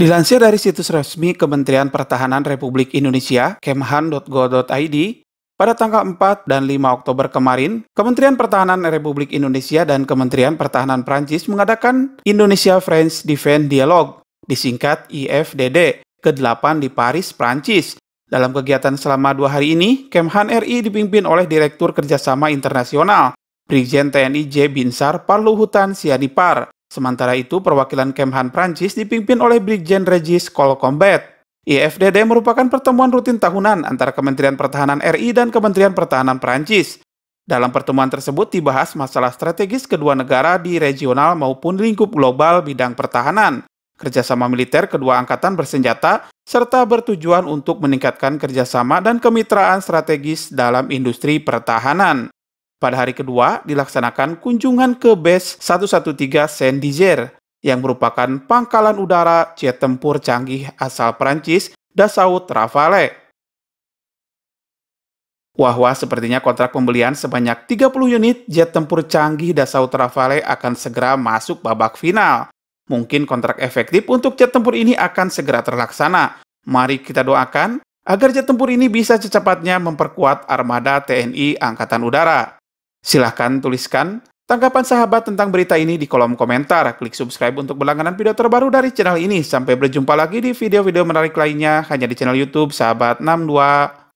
Dilansir dari situs resmi Kementerian Pertahanan Republik Indonesia, kemhan.go.id, pada tanggal 4 dan 5 Oktober kemarin, Kementerian Pertahanan Republik Indonesia dan Kementerian Pertahanan Prancis mengadakan Indonesia-France Defense Dialogue, disingkat IFDD, ke-8 di Paris, Prancis. Dalam kegiatan selama dua hari ini, Kemhan RI dipimpin oleh Direktur Kerjasama Internasional, Brigjen TNI J. Binsar Parluhutan Sianipar, Sementara itu, perwakilan Kemhan Prancis dipimpin oleh Brigjen Regis Combat. IFDD merupakan pertemuan rutin tahunan antara Kementerian Pertahanan RI dan Kementerian Pertahanan Prancis. Dalam pertemuan tersebut dibahas masalah strategis kedua negara di regional maupun lingkup global bidang pertahanan, kerjasama militer kedua angkatan bersenjata, serta bertujuan untuk meningkatkan kerjasama dan kemitraan strategis dalam industri pertahanan. Pada hari kedua, dilaksanakan kunjungan ke base 113 Saint-Dizier yang merupakan pangkalan udara jet tempur canggih asal Prancis, Dassault Rafale. Wah-wah, sepertinya kontrak pembelian sebanyak 30 unit jet tempur canggih Dassault Rafale akan segera masuk babak final. Mungkin kontrak efektif untuk jet tempur ini akan segera terlaksana. Mari kita doakan agar jet tempur ini bisa secepatnya memperkuat armada TNI Angkatan Udara. Silahkan tuliskan tanggapan sahabat tentang berita ini di kolom komentar. Klik subscribe untuk berlangganan video terbaru dari channel ini. Sampai berjumpa lagi di video-video menarik lainnya hanya di channel YouTube Sahabat 62.